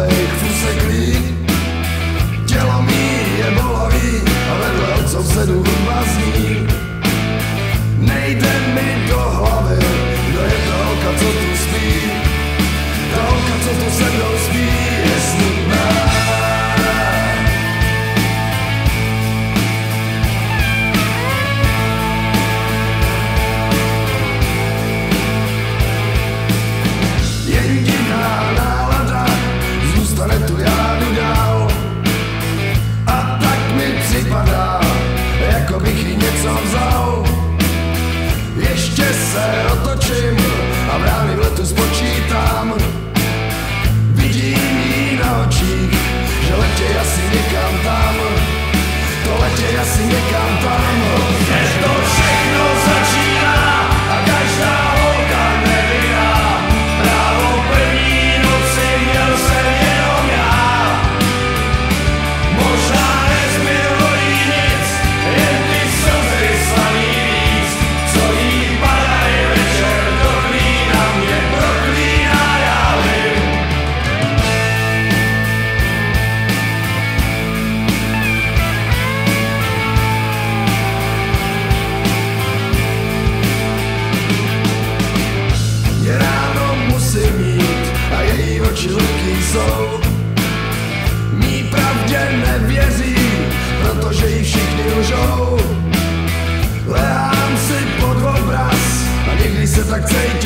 avec vous sa jsou. Mí pravdě nevěří, protože ji všichni lžou. Lehám si pod obraz a někdy se tak cítím.